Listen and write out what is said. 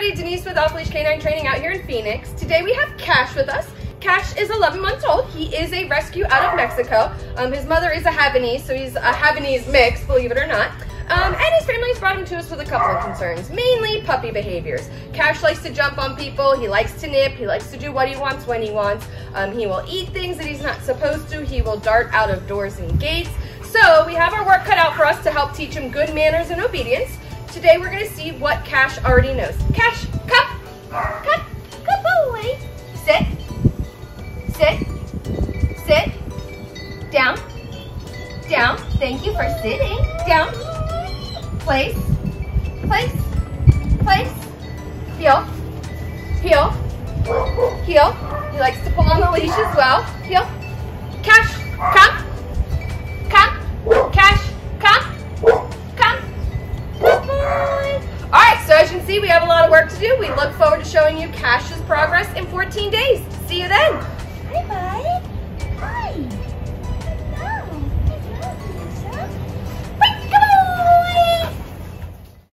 everybody, Denise with Off Leash K9 Training out here in Phoenix. Today we have Cash with us. Cash is 11 months old. He is a rescue out of Mexico. Um, his mother is a Havanese, so he's a Havanese mix, believe it or not. Um, and his family's brought him to us with a couple of concerns, mainly puppy behaviors. Cash likes to jump on people, he likes to nip, he likes to do what he wants when he wants. Um, he will eat things that he's not supposed to, he will dart out of doors and gates. So we have our work cut out for us to help teach him good manners and obedience. Today we're gonna see what Cash already knows. Cash, come, come, good boy. Sit, sit, sit, down, down. Thank you for sitting, down, place, place, place, heel, heel, heel. He likes to pull on the leash as well. Heel, Cash, come, see, we have a lot of work to do. We look forward to showing you Cash's progress in 14 days. See you then.